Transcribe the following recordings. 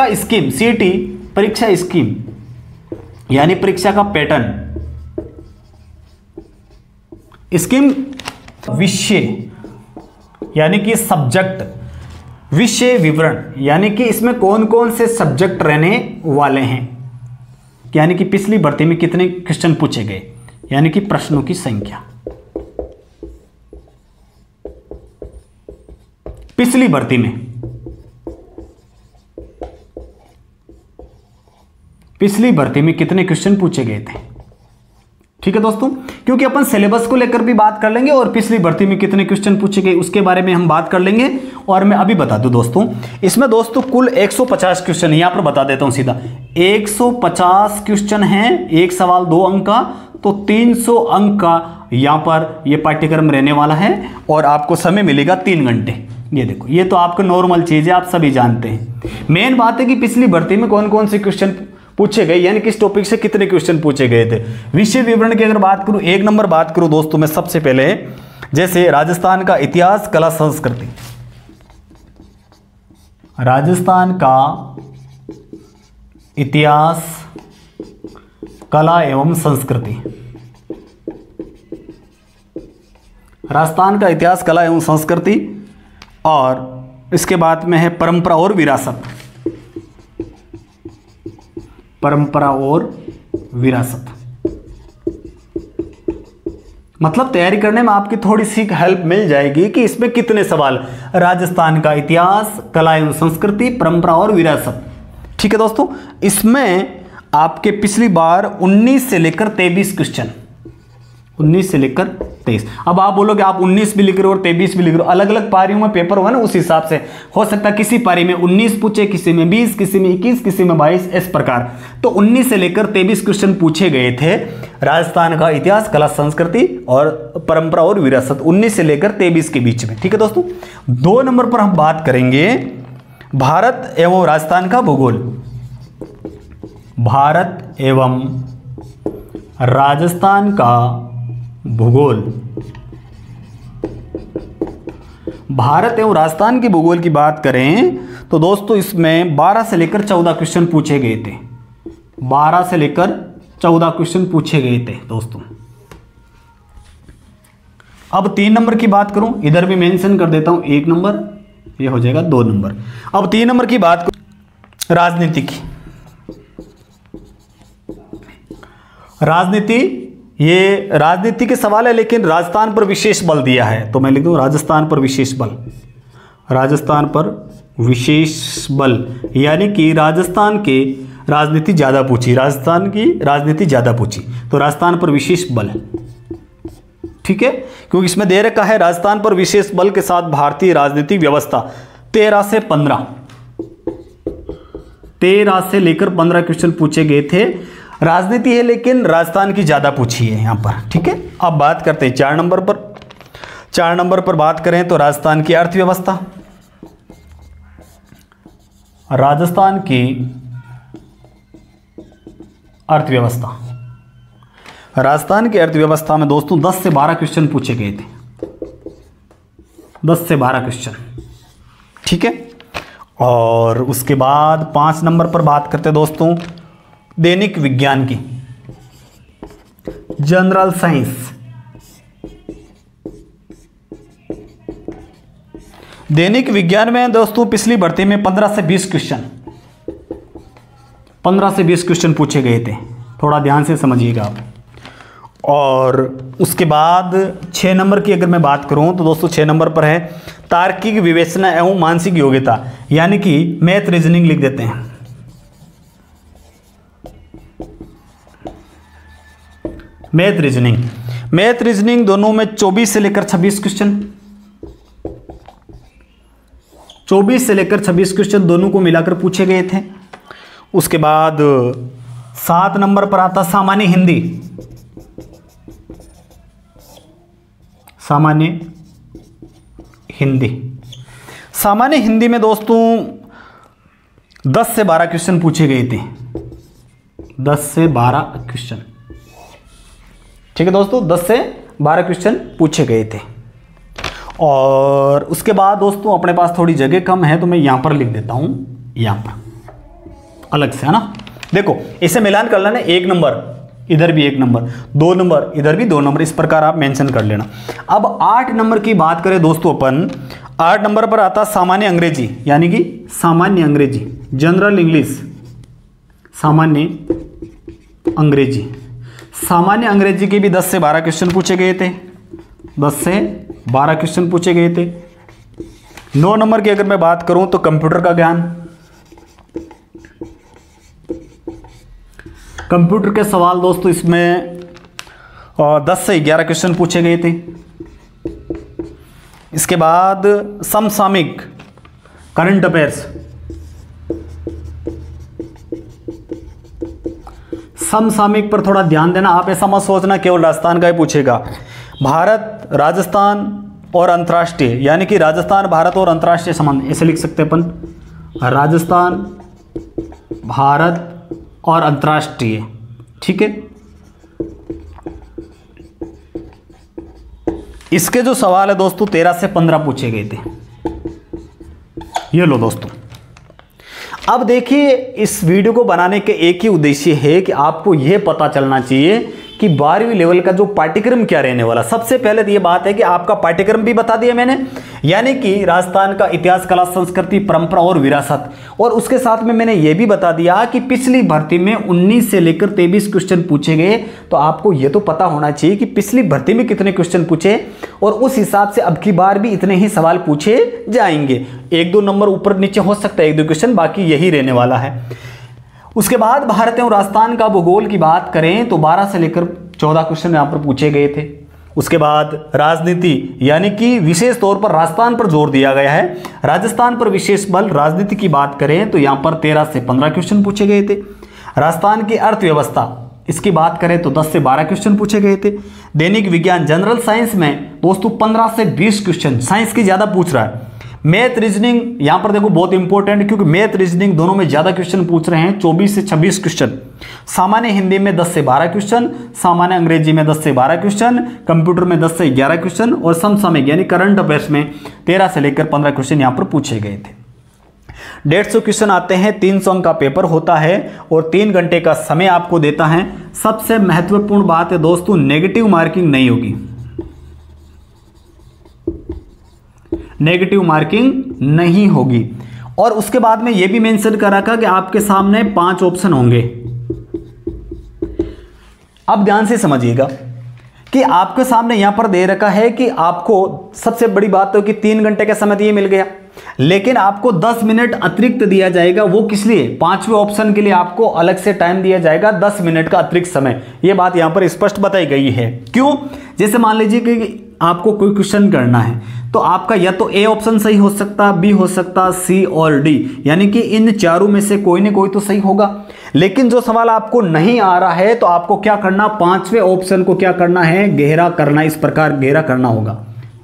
का स्कीम सीटी परीक्षा स्कीम, यानी परीक्षा का पैटर्न। स्कीम विषय, यानी कि सब्जेक्ट, विषय विवरण, यानी कि इसमें कौन कौन से सब्जेक्ट रहने वाले हैं, यानी कि पिछली भर्ती में कितने क्वेश्चन पूछे गए, यानी कि प्रश्नों की संख्या। पिछली भर्ती में पिछली भर्ती में कितने क्वेश्चन पूछे गए थे? ठीक है दोस्तों? क्योंकि अपन सिलेबस को लेकर भी बात कर लेंगे और पिछली भर्ती में कितने क्वेश्चन पूछे गए, उसके बारे में हम बात कर लेंगे और मैं अभी बता दूँ दोस्तों, इसमें दोस्तों कुल 150 क्वेश्चन यहाँ पर बता देता हूँ सीधा। 150 क्वेश्चन हैं, एक सवाल दो अंक का तो 300 अंक का यहाँ पर यह पाठ्यक्रम रहने वाला है और आपको समय मिलेगा तीन घंटे। ये देखो, ये तो आपका नॉर्मल चीज़ है, आप सभी जानते हैं। मेन बात है कि पिछली भर्ती में कौन कौन से क्वेश्चन पूछे गए, यानी किस टॉपिक से कितने क्वेश्चन पूछे गए थे। विषय विवरण की अगर बात करूँ, एक नंबर बात करूँ दोस्तों मैं सबसे पहले, जैसे राजस्थान का इतिहास, कला, संस्कृति। राजस्थान का इतिहास, कला एवं संस्कृति। राजस्थान का इतिहास, कला एवं संस्कृति, और इसके बाद में है परंपरा और विरासत। परंपरा और विरासत। मतलब तैयारी करने में आपकी थोड़ी सी हेल्प मिल जाएगी कि इसमें कितने सवाल। राजस्थान का इतिहास, कला एवं संस्कृति, परंपरा और विरासत। ठीक है दोस्तों, इसमें आपके पिछली बार 19 से लेकर 23 क्वेश्चन। 19 से लेकर 23 अब आप बोलोगे, आप 19 भी लिख रहे हो और 23 भी लिख रहे हो। अलग अलग पारियों में पेपर हुआ ना उस हिसाब से। हो सकता है किसी पारी में 19 पूछे, किसी में 20 किसी में 21 किसी में 22 इस प्रकार। तो 19 से लेकर 23 क्वेश्चन पूछे गए थे। राजस्थान का इतिहास, कला, संस्कृति और परंपरा और विरासत 19 से लेकर 23 के बीच में। ठीक है दोस्तों? दो नंबर पर हम बात करेंगे, भारत एवं राजस्थान का भूगोल। भारत एवं राजस्थान का भूगोल। भारत एवं राजस्थान के भूगोल की बात करें तो दोस्तों इसमें 12 से लेकर 14 क्वेश्चन पूछे गए थे। 12 से लेकर 14 क्वेश्चन पूछे गए थे, दोस्तों। अब तीन नंबर की बात करूँ, इधर भी मेंशन कर देता हूँ, एक नंबर, ये हो जाएगा दो नंबर। अब तीन नंबर की बात करूँ, राजनीति की। राजनीति ये राजनीति के सवाल है, लेकिन राजस्थान पर विशेष बल दिया है। तो मैं लिख दूँ, राजस्थान पर विशेष बल। राजस्थान पर विशेष बल, यानी कि राजस्थान के राजनीति ज़्यादा पूछी। राजस्थान की राजनीति ज़्यादा पूछी। तो राजस्थान पर विशेष बल। ठीक है? क्योंकि इसमें दे रखा है, राजस्थान पर विशेष बल के साथ भारतीय राजनीतिक व्यवस्था, तेरह से पंद्रह। तेरह से लेकर पंद्रह क्वेश्चन पूछे गए थे। राजनीति है, लेकिन राजस्थान की ज़्यादा पूछी है यहाँ पर, ठीक है? अब बात करते हैं चार नंबर पर। चार नंबर पर बात करें तो राजस्थान की अर्थव्यवस्था। राजस्थान की अर्थव्यवस्था। राजस्थान की अर्थव्यवस्था में दोस्तों 10 से 12 क्वेश्चन पूछे गए थे। 10 से 12 क्वेश्चन ठीक है? और उसके बाद पाँच नंबर पर बात करते दोस्तों। दैनिक विज्ञान की। General science. दैनिक विज्ञान में दोस्तों पिछली भर्ती में 15 से 20 क्वेश्चन 15 से 20 क्वेश्चन पूछे गए थे। थोड़ा ध्यान से समझिएगा आप। और उसके बाद छः नंबर की अगर मैं बात करूँ तो दोस्तों छः नंबर पर है, तार्किक विवेचना एवं मानसिक योग्यता, यानी कि मैथ रीजनिंग लिख देते हैं। मैथ रीजनिंग मैथ रीजनिंग दोनों में 24 से लेकर 26 क्वेश्चन 24 से लेकर 26 क्वेश्चन दोनों को मिलाकर पूछे गए थे। उसके बाद, सात नंबर पर आता सामान्य हिंदी। सामान्य हिंदी। सामान्य हिंदी में दोस्तों 10 से 12 क्वेश्चन पूछे गए थे। 10 से 12 क्वेश्चन ठीक है दोस्तों 10 से 12 क्वेश्चन पूछे गए थे। और उसके बाद दोस्तों, अपने पास थोड़ी जगह कम है तो मैं यहाँ पर लिख देता हूँ, यहाँ पर। अलग से, है ना? देखो, इसे मिलान कर लेना, एक नंबर, इधर भी एक नंबर, दो नंबर, इधर भी दो नंबर, इस प्रकार आप मेंशन कर लेना। अब आठ नंबर की बात करें दोस्तों अपन, आठ नंबर पर आता सामान्य अंग्रेज़ी, यानी कि सामान्य अंग्रेज़ी जनरल इंग्लिश सामान्य अंग्रेज़ी। सामान्य अंग्रेज़ी के भी 10 से 12 क्वेश्चन पूछे गए थे। 10 से 12 क्वेश्चन पूछे गए थे। नौ नंबर की अगर मैं बात करूँ तो कंप्यूटर का ज्ञान। कंप्यूटर के सवाल दोस्तों इसमें दस से ग्यारह क्वेश्चन पूछे गए थे। इसके बाद समसामिक करंट अफेयर्स समसामिक पर थोड़ा ध्यान देना। आप ऐसा मत सोचना, केवल राजस्थान का ही पूछेगा। भारत, राजस्थान और अंतर्राष्ट्रीय, यानी कि राजस्थान, भारत और अंतर्राष्ट्रीय संबंध, ऐसे लिख सकते अपन। राजस्थान, भारत और अंतर्राष्ट्रीय, ठीक है? इसके जो सवाल है दोस्तों, तेरह से पंद्रह पूछे गए थे। ये लो दोस्तों। अब देखिए, इस वीडियो को बनाने के एक ही उद्देश्य है कि आपको यह पता चलना चाहिए कि बारहवीं लेवल का जो पाठ्यक्रम क्या रहने वाला? सबसे पहले तो बात है कि आपका पाठ्यक्रम भी बता दिया मैंने। यानी कि राजस्थान का इतिहास, कला, संस्कृति, परंपरा और विरासत। और उसके साथ में मैंने ये भी बता दिया कि पिछली भर्ती में 19 से लेकर 23 क्वेश्चन पूछे गए। तो आपको ये तो पता होना चाहिए कि पिछली भर्ती में कितने क्वेश्चन पूछे और उस हिसाब से अब की बार भी इतने ही सवाल पूछे जाएँगे। एक दो नंबर ऊपर नीचे हो सकता है, एक दो क्वेश्चन बाकी यही रहने वाला है। उसके बाद भारत एवं राजस्थान का भूगोल की बात करें तो 12 से लेकर 14 क्वेश्चन यहाँ पर पूछे गए थे। उसके बाद राजनीति, यानी कि विशेष तौर पर राजस्थान पर ज़ोर दिया गया है। राजस्थान पर विशेष बल राजनीति की बात करें तो यहाँ पर 13 से 15 क्वेश्चन पूछे गए थे। राजस्थान की अर्थव्यवस्था, इसकी बात करें तो 10 से 12 क्वेश्चन पूछे गए थे। दैनिक विज्ञान, जनरल साइंस में दोस्तों 15 से 20 क्वेश्चन, साइंस की ज़्यादा पूछ रहा है। मैथ रीजनिंग यहाँ पर देखो बहुत इंपॉर्टेंट क्योंकि मैथ रीजनिंग दोनों में ज़्यादा क्वेश्चन पूछ रहे हैं 24 से 26 क्वेश्चन सामान्य हिंदी में 10 से 12 क्वेश्चन सामान्य अंग्रेज़ी में 10 से 12 क्वेश्चन कंप्यूटर में 10 से 11 क्वेश्चन और समसामयिक, यानी करंट अफेयर्स में 13 से लेकर 15 क्वेश्चन यहाँ पर पूछे गए थे। डेढ़ सौ क्वेश्चन आते हैं, तीन सौ का पेपर होता है और तीन घंटे का समय आपको देता है। सबसे महत्वपूर्ण बात है दोस्तों नेगेटिव मार्किंग नहीं होगी। नेगेटिव मार्किंग नहीं होगी। और उसके बाद में यह भी मेंशन कर रखा कि आपके सामने पाँच ऑप्शन होंगे। अब ध्यान से समझिएगा कि आपके सामने यहाँ पर दे रखा है कि आपको सबसे बड़ी बात तो कि तीन घंटे का समय दिए मिल गया। लेकिन आपको 10 मिनट अतिरिक्त दिया जाएगा वो किस लिए? पाँचवें ऑप्शन के लिए आपको अलग से टाइम दिया जाएगा 10 मिनट का अतिरिक्त समय। ये बात यहाँ पर स्पष्ट बताई गई है। क्यों? जैसे मान लीजिए कि आपको कोई क्वेश्चन करना है। तो आपका या तो ए ऑप्शन सही हो सकता बी हो सकता सी और डी यानी कि इन चारों में से कोई ना कोई तो सही होगा। लेकिन जो सवाल आपको नहीं आ रहा है तो आपको क्या करना, पाँचवें ऑप्शन को क्या करना है? गहरा करना, इस प्रकार गहरा करना होगा।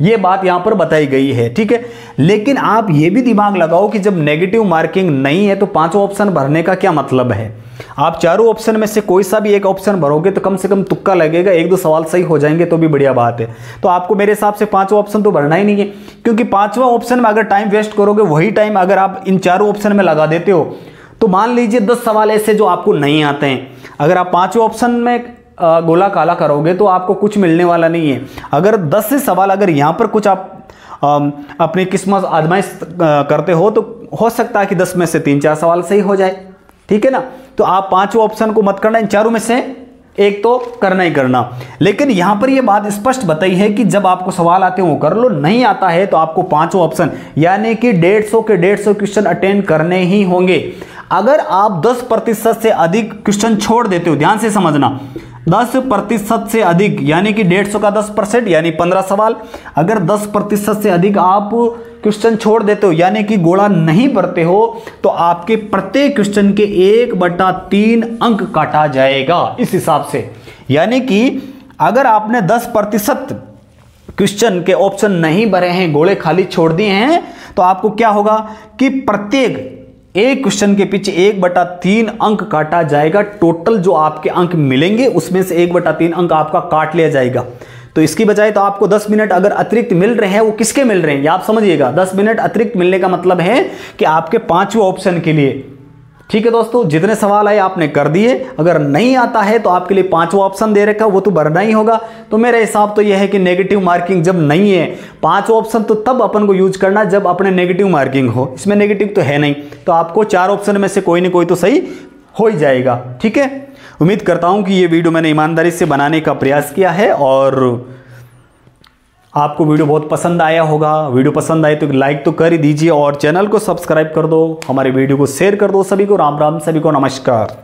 ये बात यहाँ पर बताई गई है, ठीक है? लेकिन आप ये भी दिमाग लगाओ कि जब नेगेटिव मार्किंग नहीं है तो पाँचों ऑप्शन भरने का क्या मतलब है? आप चारों ऑप्शन में से कोई सा भी एक ऑप्शन भरोगे तो कम से कम तुक्का लगेगा, एक दो सवाल सही हो जाएँगे तो भी बढ़िया बात है। तो आपको मेरे हिसाब से पांचवा ऑप्शन तो भरना ही नहीं है, क्योंकि पांचवा ऑप्शन में अगर टाइम वेस्ट करोगे, वही टाइम अगर आप इन चारों ऑप्शन में लगा देते हो तो मान लीजिए दस सवाल ऐसे जो आपको नहीं आते हैं। अगर आप पाँचवें ऑप्शन में गोला काला करोगे तो आपको कुछ मिलने वाला नहीं है। अगर दस से सवाल अगर यहाँ पर कुछ आप अपनी किस्मत आजमाइश करते हो तो हो सकता है कि दस में से तीन चार सवाल सही हो जाए। ठीक है ना? तो आप पाँचों ऑप्शन को मत करना, इन चारों में से एक तो करना ही करना। लेकिन यहाँ पर यह बात स्पष्ट बताई है कि जब आपको सवाल आते हो, कर लो, नहीं आता है तो आपको पाँचों ऑप्शन यानी कि डेढ़ सौ के डेढ़ सौ क्वेश्चन अटेंड करने ही होंगे। अगर आप 10 प्रतिशत से अधिक क्वेश्चन छोड़ देते हो, ध्यान से समझना 10 प्रतिशत से अधिक, यानी कि डेढ़ सौ का 10 परसेंट, यानी 15 सवाल। अगर 10 प्रतिशत से अधिक आप क्वेश्चन छोड़ देते हो, यानी कि गोला नहीं भरते हो तो आपके प्रत्येक क्वेश्चन के एक बटा तीन अंक काटा जाएगा इस हिसाब से। यानी कि अगर आपने 10 प्रतिशत क्वेश्चन के ऑप्शन नहीं भरे हैं, गोले खाली छोड़ दिए हैं तो आपको क्या होगा कि प्रत्येक एक क्वेश्चन के पीछे एक बटा तीन अंक काटा जाएगा। टोटल जो आपके अंक मिलेंगे, उसमें से एक बटा तीन अंक आपका काट लिया जाएगा। तो इसकी बजाय तो आपको 10 मिनट अगर अतिरिक्त मिल रहे हैं, वो किसके मिल रहे हैं? आप समझिएगा 10 मिनट अतिरिक्त मिलने का मतलब है कि आपके पाँचवें ऑप्शन के लिए ठीक है दोस्तों, जितने सवाल आए आपने कर दिए। अगर नहीं आता है तो आपके लिए पांचवा ऑप्शन दे रखा वो तो भरना ही होगा। तो मेरा हिसाब तो यह है कि नेगेटिव मार्किंग जब नहीं है, पांचवा ऑप्शन तो तब अपन को यूज़ करना जब अपने नेगेटिव मार्किंग हो। इसमें नेगेटिव तो है नहीं। तो आपको चार ऑप्शन में से कोई ना कोई तो सही हो ही जाएगा। ठीक है? उम्मीद करता हूँ कि ये वीडियो मैंने ईमानदारी से बनाने का प्रयास किया है और आपको वीडियो बहुत पसंद आया होगा। वीडियो पसंद आए तो लाइक तो कर ही दीजिए और चैनल को सब्सक्राइब कर दो। हमारे वीडियो को शेयर कर दो सभी को। राम राम, सभी को नमस्कार।